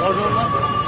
Pardon lan.